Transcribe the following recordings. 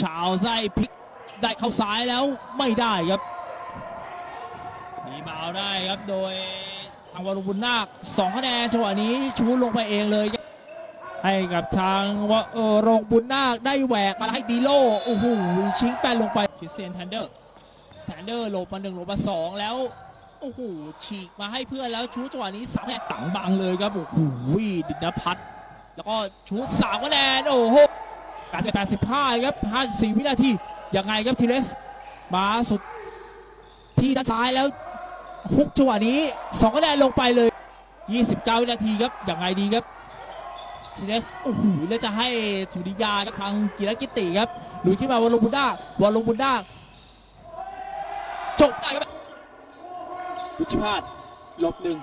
ชาวไส้พลิกได้เข้าซ้ายแล้วไม่ได้ครับมีบาวได้ครับโดยทางวรบุญนาคสองคะแนนจังหวะนี้ชูลงไปเองเลย ให้กับทางวรงบุญนาคได้แหวกมาให้ดีโลโอ้โหชิงแปนลงไปคิสเซนแทนเดอร์แทนเดอร์หลบมาหนึ่งหลบมาสองแล้วโอ้โหฉีกมาให้เพื่อนแล้วชูจังหวะนี้สามคะแนนตังบังเลยครับโอ้โหดินพัฒน์แล้วก็ชูสามคะแนนโอ้โห 85ครับ54วินาทียังไงครับทีเลสมาสุดที่ด้านซ้ายแล้วฮุกจังหวะนี้2คะแนนลงไปเลย 29 วินาทีครับยังไงดีครับทีเลสโอ้โหแล้วจะให้สุริยาครับทางกีฬากิติครับลุยขึ้นมาวอลลงบุนด้าวอลลงบุนด้าจบได้ครับวุฒิพาสหลบหนึ่ง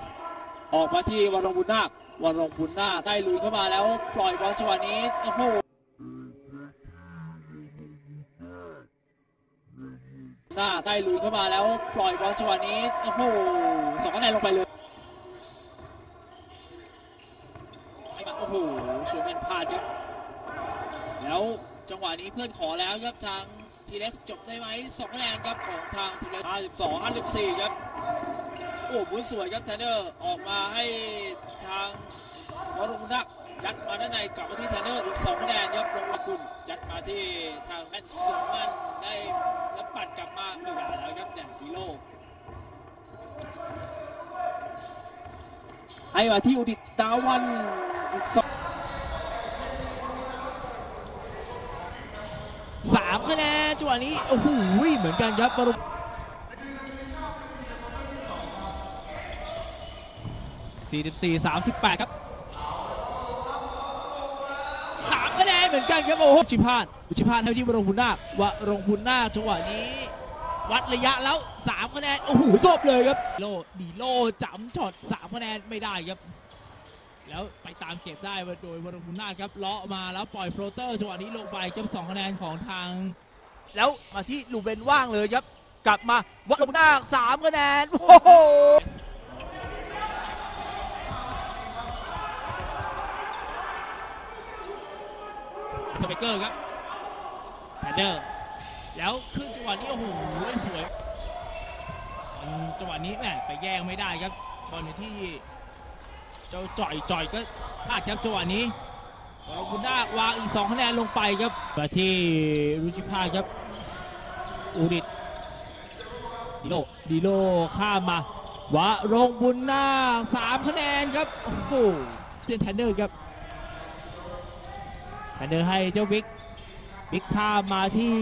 ออกมาที่วรงบุญนาควรงบุญนาคได้ลุยเข้ามาแล้วปล่อยบอลจังหวะนี้โอ้โห หน้าได้ลุยเข้ามาแล้วปล่อยบอลจังหวะนี้ โอ้โหสองคะแนนลงไปเลยให้มาโอ้โหชวนเป็นพลาดครับ แล้วจังหวะนี้เพื่อนขอแล้วครับทางทีเล็กจบได้ไหมสองคะแนนครับของทางทีเล็ก52 54ครับ โอ้หมุนสวยครับเทนเนอร์ออกมาให้ทางวรุณนักยัดมาด้านในกลับมาที่เทนเนอร์อีก2คะแนนครับลงมากุลยัดมาที่ทางแมนซูมันได้ ปัดกลับมาไม่ได้แล้วครับอย่งฮีโร่ให้มาที่อุดิตดาวันอีกสอง3คะแนนจังหวะนี้โอ้โหเหมือนกันครับวรุณ44 38 ครับ นนเหมือนกันครับโอ้โหชิพาดชิพาดให้ที่วรงพุนนาควรงพุนนาคจังหวะนี้ วัดระยะแล้ว3คะแนนโอ้โหจบเลยครับโลดีโลจำช็อต3คะแนนไม่ได้ครับ แล้วไปตามเก็บได้โดยวรงพุนนาคครับเลาะมาแล้วปล่อยโฟลเตอร์จังหวะนี้ลงไปครับ2คะแนนของทาง แล้วมาที่ลูเบนว่างเลยครับ กลับมาวัดลงหน้าสามคะแนนโอ้โห สเปกเกอร์ครับแพนเดอร์แล้วขึ้นจังหวะนี้โอ้โหสวยจังหวะนี้แหมไปแย่งไม่ได้ครับบอลที่เจ้าจ่อยจ่อยก็พลาดครับจังหวะนี้วรคุณด้าวางอีก2คะแนนลงไปครับมาที่รุจิพาครับอูดิตดีโลดีโลข้ามมาวะรงบุญนาสามคะแนนครับโอ้โหเซนแทนเนอร์ครับ แทนเนอร์ให้เจ้าบิ๊กบิ๊กข้ามมาที่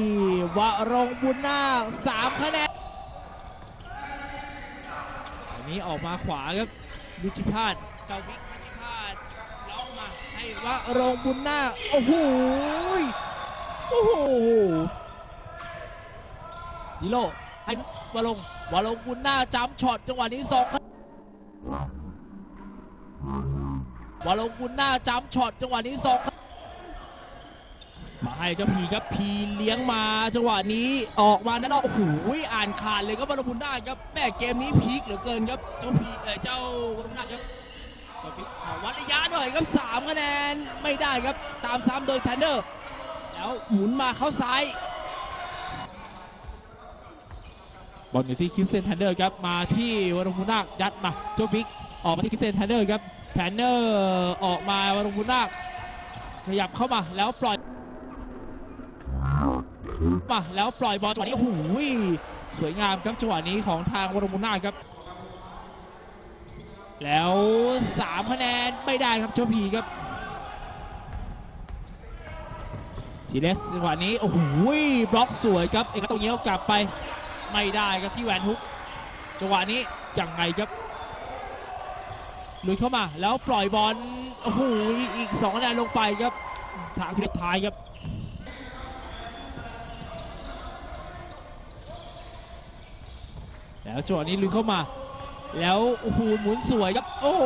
วะรงบุญนาคสามคะแนนอันนี้ออกมาขวาครับรุจิพาสเจ้าบิ๊กรุจิพาสล็อกมาให้วะรงบุญนาคโอ้โหโอ้โหดิโลให้วาลงวาลงบุญนาจำช็อตจังหวะนี้สองวาลงบุญนาจำช็อตจังหวะนี้สอง มาให้เจ้าพีครับพีเลี้ยงมาจังหวะนี้ออกมาด้านนอกโอ้โหอ่านขาดเลยครับวาลงบุญหน้าครับแม่เกมนี้พีคเหลือเกินครับเจ้าพีเออเจ้าวาลงบุน้าครับวัดระยะหน่อยครับสามคะแนนไม่ได้ครับตามซ้ำโดยแทนเดอร์ แล้วหมุนมาเข้าซ้ายบอลอยู่ที่คิสเซนแทนเนอร์ครับมาที่วรงพุนาคยัดมาโจบิ๊กออกมาที่คิสเซนแทนเนอร์ครับแทนเนอร์ออกมาวรงพุนาคขยับเข้ามาแล้วปล่อย มาแล้วปล่อยบอลจังหวะนี้โอ้โหสวยงามครับจังหวะนี้ของทางวรงพุนาครับ แล้ว 3 คะแนนไม่ได้ครับเจ้าพีครับ ทีเลสจังหวะนี้โอ้โหบล็อกสวยครับเอกตรงนี้กลับไปไม่ได้ครับที่แวนฮุกจังหวะนี้ยังไงครับลุยเข้ามาแล้วปล่อยบอลโอ้โหอีก2คะแนนลงไปครับทางทีสุดท้ายครับ แล้วจังหวะนี้ลุยเข้ามา แล้วโอ้โหหมุนสวยครับ โอ้โห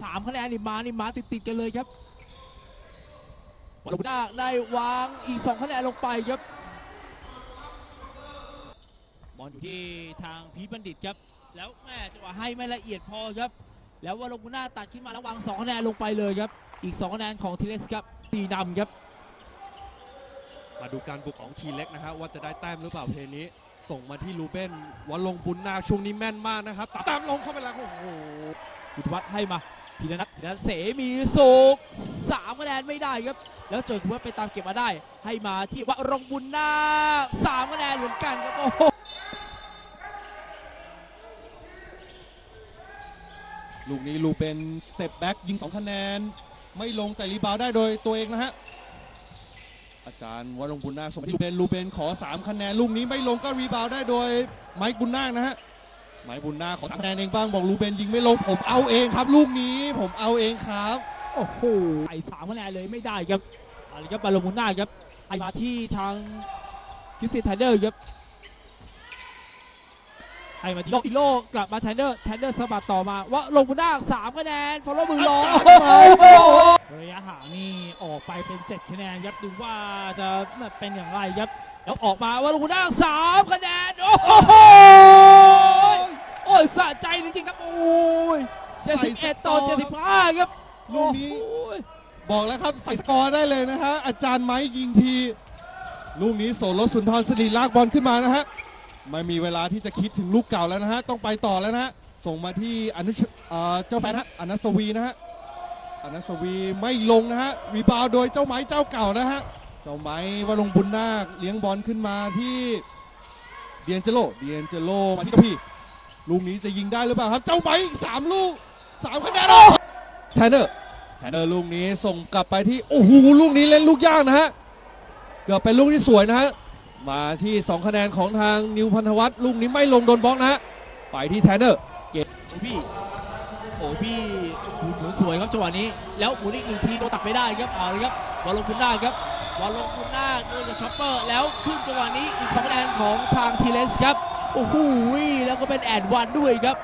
สามคะแนนนี่มานี่มาติดติดๆกันเลยครับวอลลูด้าได้วางอีก2คะแนนลงไปครับบอลอยู่ที่ทางพีบัณฑิตครับ แล้วแม่จังหวะให้ไม่ละเอียดพอครับ แล้ววาลงกุน่าตัดขึ้นมาแล้ววาง2คะแนนลงไปเลยครับ อีก2คะแนนของทีเล็กครับตีนำครับ มาดูการบุกของทีเล็กนะฮะว่าจะได้แต้มหรือเปล่าเพลงนี้ ส่งมาที่ลูเบนวันลงบุญนาคช่วงนี้แม่นมากนะครับต้มลงเข้าไปแล้วโอ้โหวิทวัฒน์ให้มาพีนัทพีนัทเสมีสุขสามคะแนนไม่ได้ครับ แล้วเจอคุณว่าไปตามเก็บมาได้ ให้มาที่วรงค์ บุญนาคสามคะแนนเหมือนกันครับโอ้โหลูกนี้ลูเบน step back ยิง2คะแนน ไม่ลงแต่ rebound ได้โดยตัวเองนะฮะ อาจารย์วรงค์ บุญนาคส่งไปที่ลูเบนลูเบนขอ 3 คะแนนลูกนี้ไม่ลงก็ rebound ได้โดยไมค์บุญนาคนะฮะไมค์บุญนาคขอสามคะแนนเองบ้างบอกลูเบนยิงไม่ลงผมเอาเองครับ ลูกนี้ผมเอาเองครับโอ้โหไอ้สามคะแนนเลยไม่ได้ครับอะไรครับบาลงบุญนาคครับไอ้มาที่ทางคิสตินไทเดอร์ครับ ให้มาที่โลกอีโลกลับมาไทเดอร์ไทเดอร์สะบัดต่อมาว่าลงบุญนาคสามคะแนนฟอลโล่มือลงอาจารย์ไม้โอ้โหระยะห่างนี่ออกไปเป็น7คะแนนครับดูว่าจะเป็นอย่างไรครับแล้วออกมาว่าลูกด้างสามคะแนนโอ้โหโอ้ยสะใจจริงๆครับโอ้ยใส่ส71กต่ออร์75ครับลูกนี้โอ้ยบอกแล้วครับใส่สกอร์ได้เลยนะฮะอาจารย์ไม้ยิงทีลูกนี้โสรถสุนทรสิริลากบอลขึ้นมานะฮะ ไม่มีเวลาที่จะคิดถึงลูกเก่าแล้วนะฮะ ต้องไปต่อแล้วนะฮะ ส่งมาที่อนุชเอ่อเจ้าแฟนฮะอนัสวีนะฮะอนัสวีไม่ลงนะฮะ รีบาวด์โดยเจ้าไม้เจ้าเก่านะฮะ เจ้าไม้วรงค์บุญนาคเลี้ยงบอลขึ้นมาที่เดียนเจโลเดียนเจโลมาที่กระพี่ ลูกนี้จะยิงได้หรือเปล่าครับ เจ้าไม้อีกสามลูกสามคะแนนโอ้แทนเนอร์แทนเนอร์ลูกนี้ส่งกลับไปที่ โอ้โห ลูกนี้เล่นลูกยากนะฮะ เกือบเป็นลูกที่สวยนะฮะ มาที่ 2 คะแนนของทางนิวพันธวัฒน์ลูกนี้ไม่ลงโดนบล็อกนะฮะไปที่แทนเนอร์โอ้พี่โอ้พี่หมุนสวยครับจังหวะนี้ แล้วหมุนอีกหนึ่งทีโดนตัดไม่ได้ครับเอาเลยครับบอลลงคุณนาคครับบอลลงคุณนาโดนจากช็อปเปอร์ แล้วขึ้นจังหวะนี้อีกสองคะแนนของทางทีเลนส์ครับโอ้โหแล้วก็เป็นแอดวันด้วยครับ